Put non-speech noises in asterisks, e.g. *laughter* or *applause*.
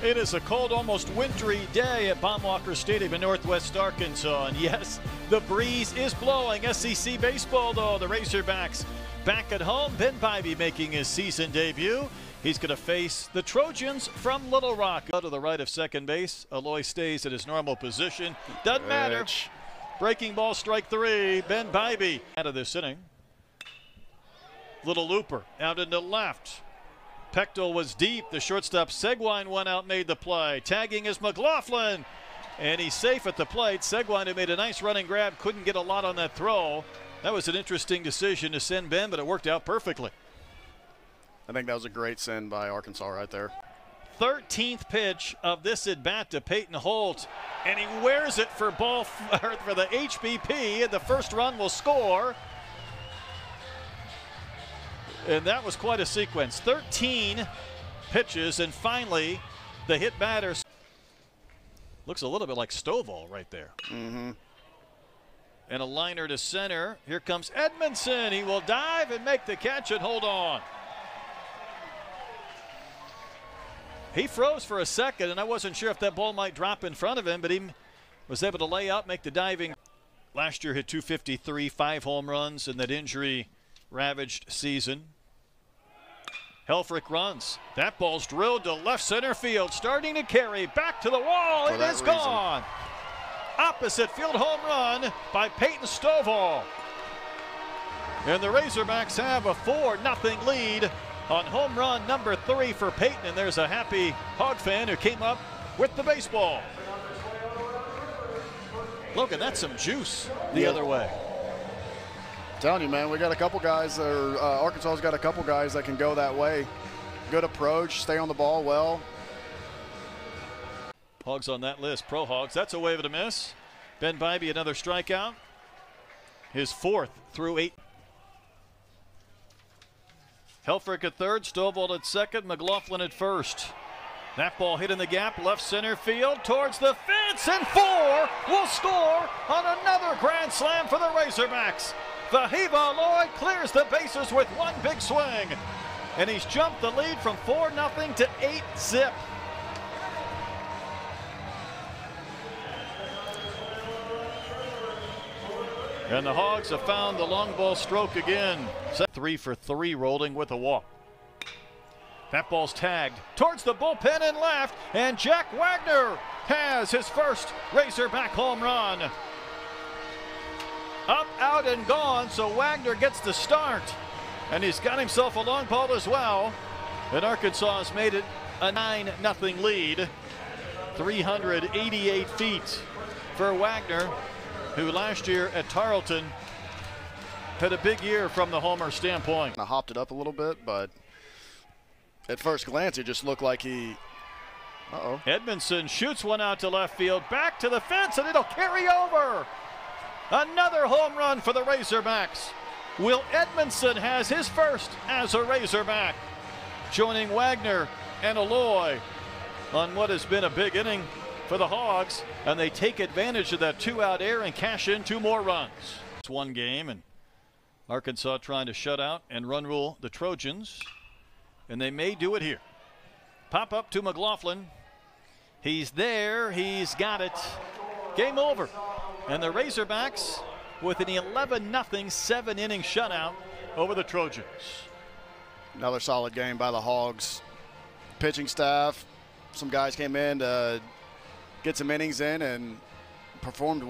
It is a cold, almost wintry day at Baum-Walker Stadium in Northwest Arkansas. And yes, the breeze is blowing. SEC baseball, though. The Razorbacks back at home. Ben Bybee making his season debut. He's going to face the Trojans from Little Rock. Out to the right of second base. Aloy stays at his normal position. Doesn't matter. Breaking ball, strike three. Ben Bybee out of this inning. Little looper out into the left. Pechtel was deep. The shortstop Segwine went out, made the play. Tagging is McLaughlin. And he's safe at the plate. Segwine who made a nice running grab, couldn't get a lot on that throw. That was an interesting decision to send Ben, but it worked out perfectly. I think that was a great send by Arkansas right there. 13th pitch of this at bat to Peyton Holt, and he wears it for ball *laughs* for the HBP, and the first run will score. And that was quite a sequence. 13 pitches, and finally, the hit batter looks a little bit like Stovall right there. Mm-hmm. And a liner to center. Here comes Edmondson. He will dive and make the catch and hold on. He froze for a second, and I wasn't sure if that ball might drop in front of him, but he was able to lay up, make the diving. Last year hit 253, five home runs in that injury ravaged season. Helfrick runs. That ball's drilled to left center field, starting to carry back to the wall. For it is reason. gone. Opposite field home run by Peyton Stovall. And the Razorbacks have a 4 0 lead on home run number three for Peyton. And there's a happy Hog fan who came up with the baseball. Logan, that's some juice the other way. Telling you, man, we got a couple guys, or uh, Arkansas's got a couple guys that can go that way. Good approach, stay on the ball well. Hogs on that list. Pro Hogs. That's a wave and a miss. Ben Bybee, another strikeout. His fourth through eight. Helfrick at third, Stovall at second, McLaughlin at first. That ball hit in the gap, left center field, towards the fence, and four will score on another grand slam for the Razorbacks. Wehiwa Aloy clears the bases with one big swing, and he's jumped the lead from 4 0 to 8 zip. And the Hogs have found the long ball stroke again. Set three for three rolling with a walk. That ball's tagged towards the bullpen and left, and Jack Wagner has his first Razorback home run. Up, out, and gone, so Wagner gets the start. And he's got himself a long ball as well. And Arkansas has made it a 9 0 lead. 388 feet for Wagner, who last year at Tarleton had a big year from the homer standpoint. I hopped it up a little bit, but at first glance, it just looked like he. Uh oh. Edmondson shoots one out to left field, back to the fence, and it'll carry over. Another home run for the Razorbacks. Will Edmondson has his first as a Razorback, joining Wagner and Aloy on what has been a big inning for the Hogs, and they take advantage of that two-out air and cash in two more runs. It's one game, and Arkansas trying to shut out and run rule the Trojans, and they may do it here. Pop up to McLaughlin. He's there. He's got it. Game over. And the Razorbacks with an 11 0 seven inning shutout over the Trojans. Another solid game by the Hogs. Pitching staff, some guys came in to get some innings in and performed